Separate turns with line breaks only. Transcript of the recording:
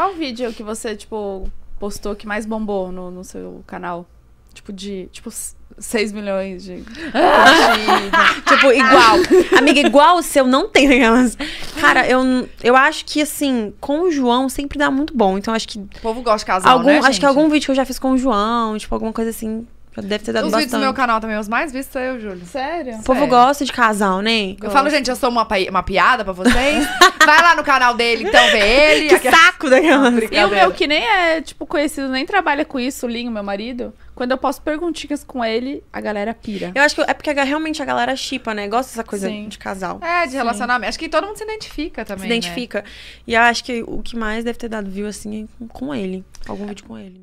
Qual vídeo que você, tipo, postou que mais bombou no, no seu canal? Tipo, de. Tipo, 6 milhões de.
tipo, igual. Amiga, igual o seu não tem aquelas. Cara, eu, eu acho que, assim, com o João sempre dá muito bom. Então, acho que.
O povo gosta de casal,
algum,
né,
Acho
gente?
que algum vídeo que eu já fiz com o João, tipo, alguma coisa assim. Deve ter dado
Os
bastante.
vídeos do meu canal também, os mais vistos sou eu, Júlio.
Sério?
O povo
Sério.
gosta de casal, né?
Eu falo, gente, eu sou uma, pai- uma piada pra vocês. Vai lá no canal dele, então, vê ele.
Que saco daquela.
E o meu, que nem é, tipo, conhecido, nem trabalha com isso, o Linho, meu marido, quando eu posto perguntinhas com ele, a galera pira.
Eu acho que é porque a- realmente a galera chipa, né? Gosta dessa coisa
Sim.
de casal.
É, de relacionamento. Acho que todo mundo se identifica também,
Se
né?
identifica. E eu acho que o que mais deve ter dado view, assim, é com ele. Algum vídeo com ele.